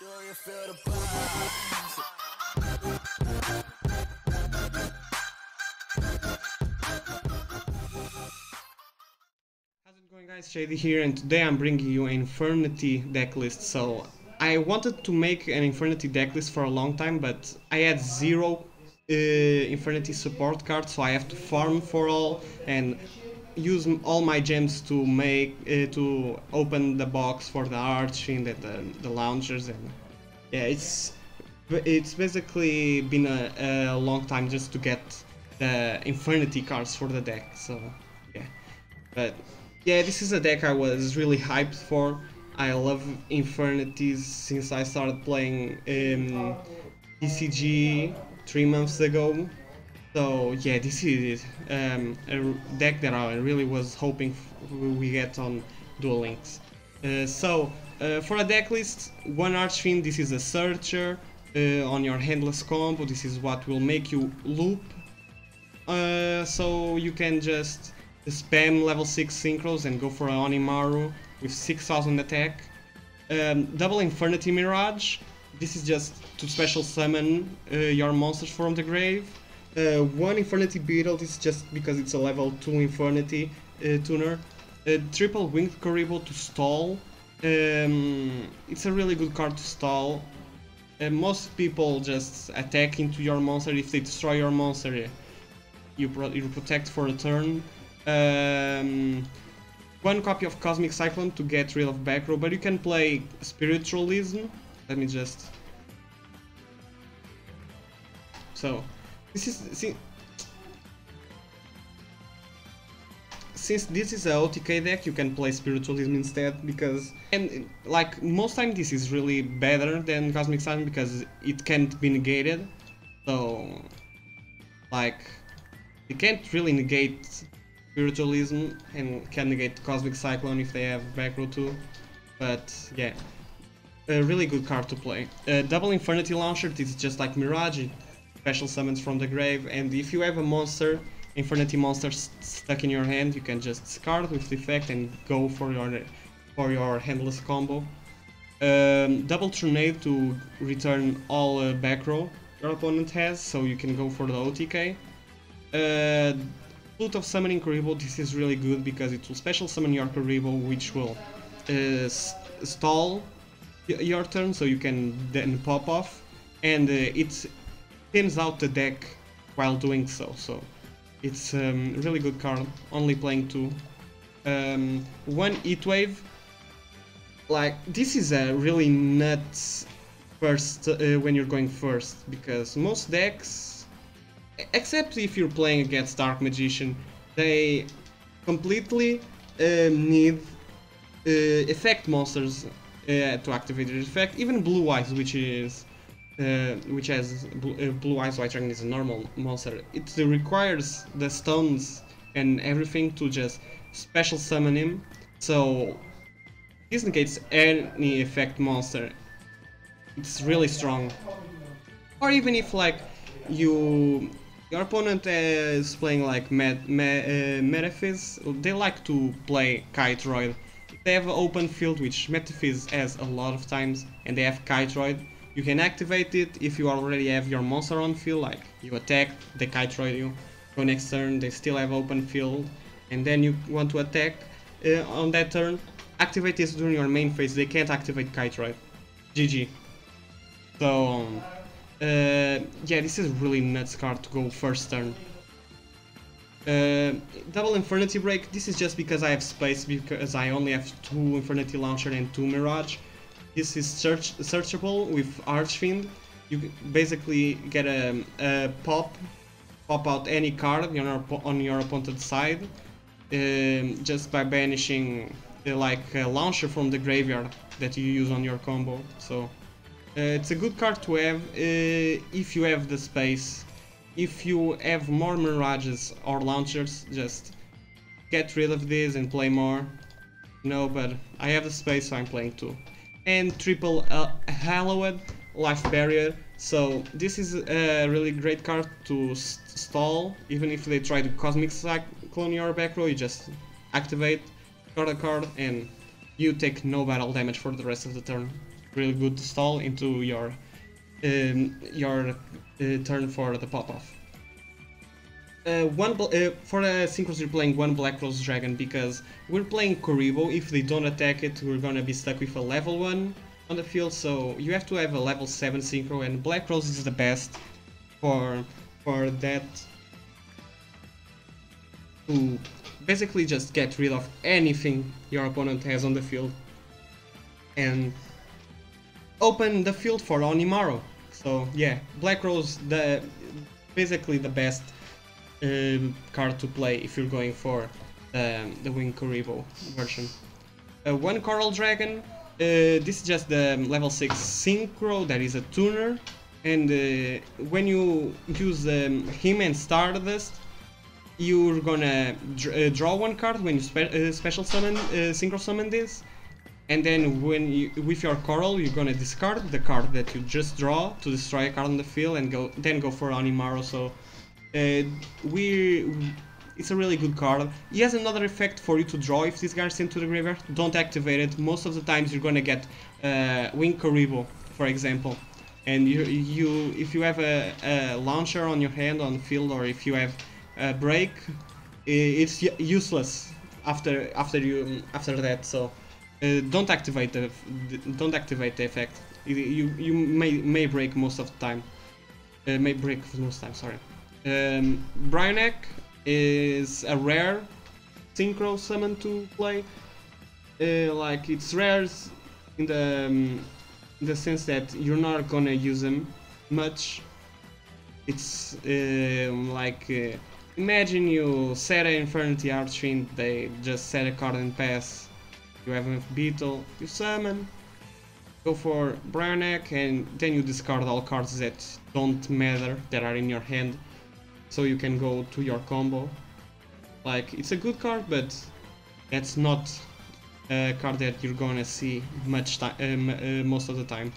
How's it going guys, Shady here and today I'm bringing you an Infernity deck list. So I wanted to make an Infernity deck list for a long time but I had zero uh, Infernity support cards so I have to farm for all and use all my gems to make uh, to open the box for the Archfiend and the, the launchers and yeah it's it's basically been a, a long time just to get the Infernity cards for the deck so yeah but yeah, this is a deck I was really hyped for. I love Infernities since I started playing um, TCG three months ago. So yeah, this is um, a deck that I really was hoping we get on Duel Links. Uh, so uh, for a deck list, one Archfiend, this is a Searcher uh, on your Handless combo. This is what will make you loop uh, so you can just spam level 6 synchros and go for an Onimaru with 6000 attack. Um, double Infernity Mirage, this is just to special summon uh, your monsters from the grave. Uh, one Infernity Beetle, this is just because it's a level 2 Infernity uh, tuner. Uh, triple Winged Kuriboh to stall. Um, it's a really good card to stall. Uh, most people just attack into your monster if they destroy your monster you, pro- you protect for a turn. Um, one copy of Cosmic Cyclone to get rid of back row, but you can play Spiritualism. Let me just. So, this is. See, since this is a OTK deck, you can play Spiritualism instead because, and like most time, this is really better than Cosmic Cyclone because it can't be negated. So, like, you can't really negate spiritualism and can negate cosmic cyclone if they have back row too but yeah a really good card to play uh, double infernity launcher is just like mirage it special summons from the grave and if you have a monster infernity monster s- stuck in your hand you can just discard with the effect and go for your for your handless combo. Um, double tornado to return all uh, back row your opponent has so you can go for the OTK uh, Flute of Summoning Kuriboh, this is really good because it will special summon your Kuriboh, which will uh, stall your turn, so you can then pop off, and uh, it thins out the deck while doing so. So it's a um, really good card. Only playing two. Um, one Heat Wave. Like this is a really nuts first uh, when you're going first because most decks except if you're playing against Dark Magician, they completely um, need uh, effect monsters uh, to activate their effect. Even Blue Eyes, which is uh, which has Blue, uh, Blue Eyes White Dragon is a normal monster. It requires the stones and everything to just special summon him. So this negates any effect monster. It's really strong. Or even if like you your opponent is playing like Met, Met, uh, Metaphys, they like to play Kiteroid. If they have open field, which Metaphys has a lot of times, and they have Kiteroid, you can activate it if you already have your monster on field, like you attack, they Kiteroid you, go next turn, they still have open field, and then you want to attack uh, on that turn, activate this during your main phase, they can't activate Kiteroid. GG. So, um, uh, yeah, this is really nuts card to go first turn. Uh, double Infernity Break, this is just because I have space, because I only have two Infernity Launcher and two Mirage. This is search searchable with Archfiend. You basically get a, a pop, pop out any card on your, on your opponent's side, um, just by banishing uh, like a launcher from the graveyard that you use on your combo. So uh, it's a good card to have uh, if you have the space. If you have more mirages or launchers, just get rid of this and play more. No, but I have the space, so I'm playing two. And triple uh, Hallowed Life Barrier. So this is a really great card to s- stall. Even if they try to Cosmic Cyclone your back row, you just activate, card a card, and you take no battle damage for the rest of the turn. really good stall into your um, your uh, turn for the pop off. Uh, one uh, for a synchros we're playing one black rose dragon because we're playing Kuriboh. If they don't attack it, we're gonna be stuck with a level one on the field. So you have to have a level seven synchro, and black rose is the best for for that to basically just get rid of anything your opponent has on the field and open the field for Onimaru. So yeah, Black Rose the basically the best uh, card to play if you're going for um, the Wing Kuriboh version. Uh, one Coral Dragon, uh, this is just the level 6 Synchro, that is a tuner, and uh, when you use um, him and Stardust, you're gonna dr uh, draw one card when you spe special summon, synchro summon this, and then when you, with your coral you're gonna discard the card that you just draw to destroy a card on the field and go then go for Onimaru. So uh, we it's a really good card. He has another effect for you to draw if this guy is sent to the graveyard. Don't activate it. Most of the times you're gonna get uh, Wing Kuriboh, for example. And you, you if you have a, a launcher on your hand on field or if you have uh, break, it's useless after after you after that. So uh, don't activate the don't activate the effect. You you may may break most of the time. Uh, may break most time. Sorry. Um, is a rare synchro summon to play. Uh, like it's rare in the um, in the sense that you're not gonna use them much. It's um, like uh, Imagine you set an Infernity Archfiend, they just set a card and pass. You have a Beetle, you summon, go for Brionac, and then you discard all cards that don't matter, that are in your hand. So you can go to your combo. Like, it's a good card, but that's not a card that you're gonna see much time, uh, uh, most of the time.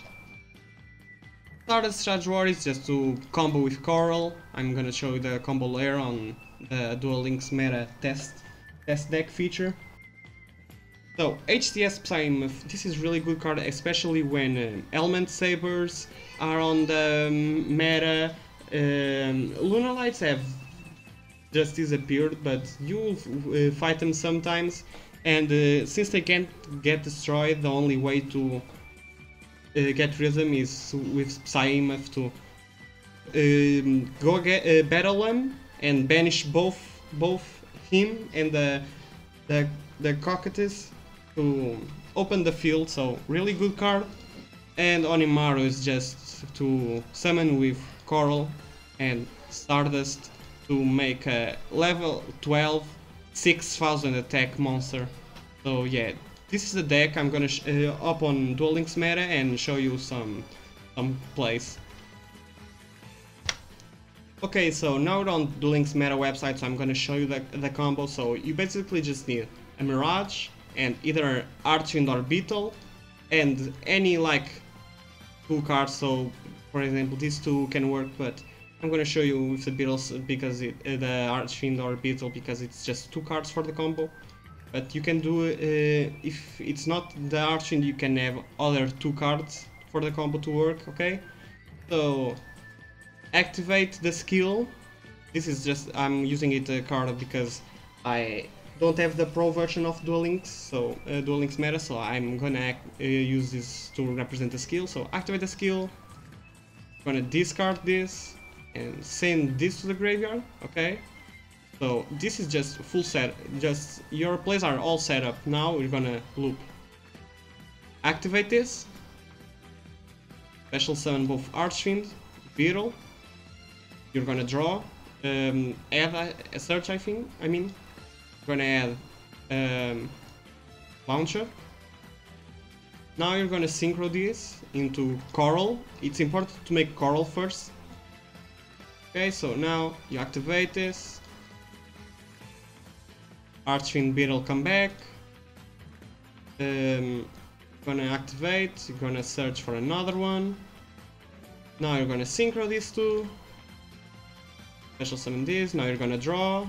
Stardust Charge War is just to combo with Coral. I'm gonna show you the combo layer on the Duel Links meta test test deck feature. So HTS Psyhemuth, this is really good card, especially when uh, Element Sabers are on the um, meta. Um, Lunalights have just disappeared, but you uh, fight them sometimes, and uh, since they can't get destroyed, the only way to uh, get rhythm is with Psyhemuth to um, go get, uh, battle him and banish both both him and the the the Cocytus to open the field. So really good card. And Onimaru is just to summon with Coral and Stardust to make a level 12 6000 attack monster. So yeah, this is the deck I'm gonna uh, up on Duel Links meta and show you some some plays. Okay, so now we're on Duel Links meta website, so I'm gonna show you the, the combo. So you basically just need a Mirage and either Archfiend or Beetle and any like two cards. So for example, these two can work, but I'm gonna show you with the Beetles because it, uh, the Archfiend or Beetle because it's just two cards for the combo. But you can do, uh, if it's not the Archfiend, you can have other two cards for the combo to work, okay? So, activate the skill. This is just, I'm using it a card because I don't have the pro version of Duel Links, so uh, Duel Links meta, so I'm gonna uh, use this to represent the skill. So activate the skill, I'm gonna discard this, and send this to the graveyard, okay? So this is just full set, just your plays are all set up. Now we're gonna loop. Activate this. Special summon both Archfiend, Beetle. You're gonna draw. Um, add a, a, search, I think. I mean, we're gonna add um, launcher. Now you're gonna synchro this into Coral. It's important to make Coral first. Okay, so now you activate this. Archfiend Beetle come back. Um, gonna activate, you're gonna search for another one. Now you're gonna synchro these two. Special summon this, now you're gonna draw.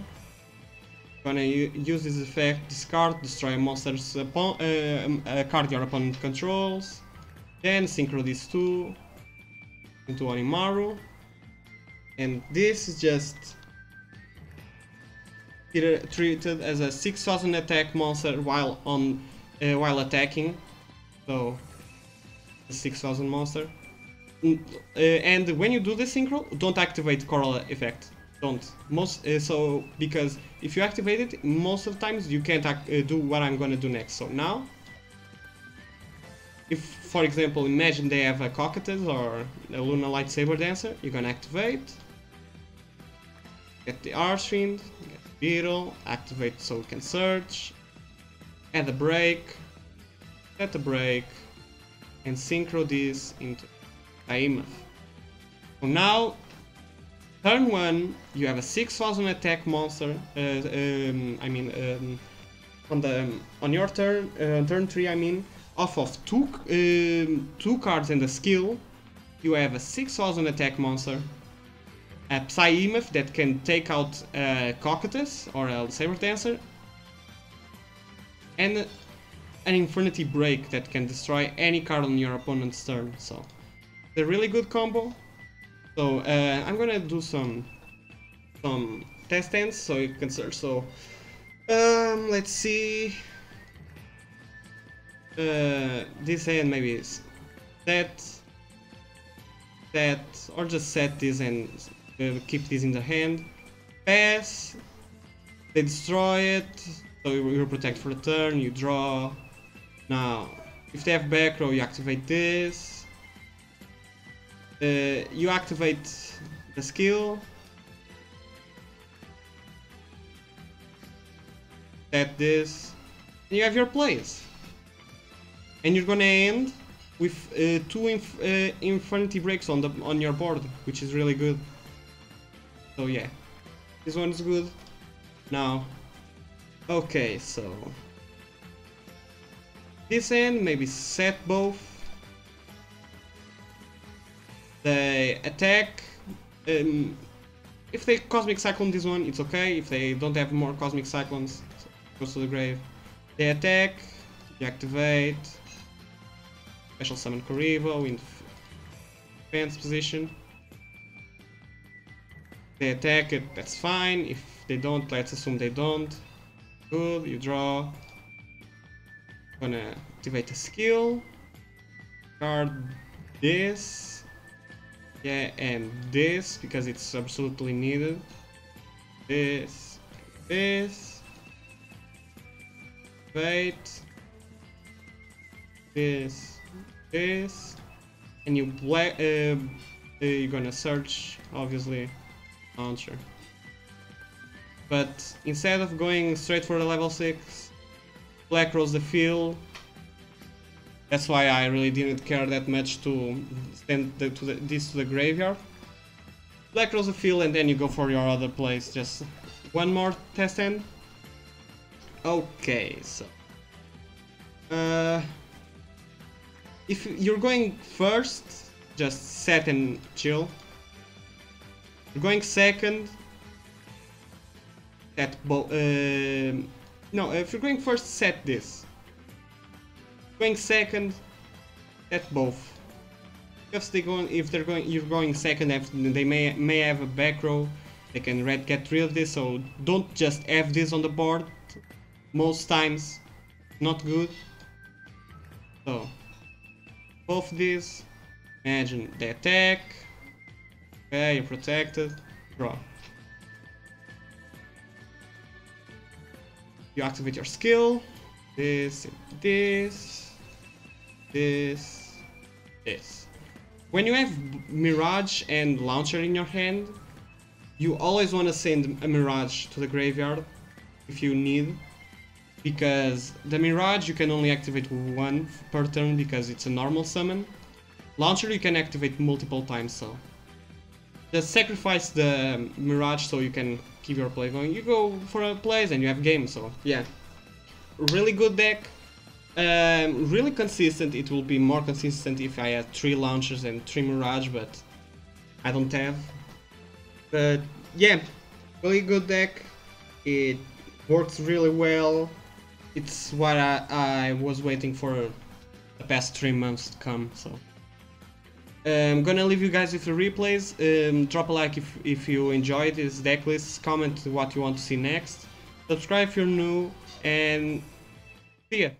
Gonna use this effect, discard, destroy monsters upon, uh, a card your opponent controls. Then synchro these two into Onimaru. And this is just treated as a 6000 attack monster while on uh, while attacking. So 6000 monster. Mm, uh, and when you do the synchro, don't activate coral effect. Don't. Most uh, so because if you activate it, most of the times you can't uh, do what I'm gonna do next. So now, if for example, imagine they have a Cocytus or a Lunalight Saber Dancer, you're gonna activate. Get the Archfiend, get the Beetle, activate so we can search, add a break, set a break, and synchro this into Psyhemuth. So now, turn 1, you have a 6000 attack monster, uh, um, I mean, um, on, the, um, on your turn, uh, turn 3 I mean, off of two, um, two cards and a skill, you have a 6000 attack monster, a Psyhemuth that can take out a Cocytus or a Saber Dancer, and an Infernity Break that can destroy any card on your opponent's turn. So, it's a really good combo. So uh, I'm gonna do some some test ends so you can search. So um, let's see. Uh, this end maybe is set, set, or just set this and uh, keep this in the hand. Pass. They destroy it. So you protect for a turn. You draw. Now, if they have back row, you activate this. Uh, you activate the skill. Set this. And you have your plays. And you're gonna end with uh, two inf uh, Infernity breaks on the on your board, which is really good. So yeah, this one is good. Now, okay, so this end, maybe set both. They attack. Um, if they Cosmic Cyclone this one, it's okay. If they don't have more Cosmic Cyclones, goes to the grave. They attack, deactivate, special summon Kuriboh in defense position. They attack it, that's fine. If they don't, let's assume they don't. Good, you draw, gonna activate a skill, card this, yeah, and this because it's absolutely needed. This, this, wait, this, this, and you black. Uh, you're gonna search, obviously, launcher. But instead of going straight for the level 6, Black Rose the field. That's why I really didn't care that much to send the, to the, this to the graveyard. Black Rose the field and then you go for your other place. Just one more test end. Okay, so... Uh, if you're going first, just set and chill. Going second, that bo uh, no, if you're going first, set this. Going second, set both. If they going, if they're going, you're going second, they may may have a back row. They can red get rid of this, so don't just have this on the board. Most times, not good. So, both these. Imagine the attack. Okay, you're protected. Draw. you activate your skill. This, this, this, this. When you have Mirage and Launcher in your hand, you always want to send a Mirage to the graveyard if you need. Because the Mirage you can only activate one per turn because it's a normal summon. Launcher you can activate multiple times so. Just sacrifice the Mirage so you can keep your play going. You go for a place and you have game, so yeah. Really good deck. Um, really consistent. It will be more consistent if I had three launchers and three Mirage, but I don't have. But yeah, really good deck. It works really well. It's what I, I was waiting for the past three months to come. So I'm gonna leave you guys with the replays. Um, drop a like if if you enjoyed this deck list. Comment what you want to see next. Subscribe if you're new, and see ya.